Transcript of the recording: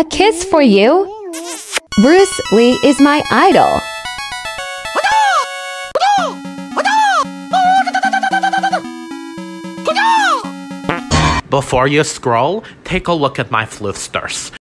A kiss for you. Bruce Lee is my idol. Before you scroll, take a look at my floofsters.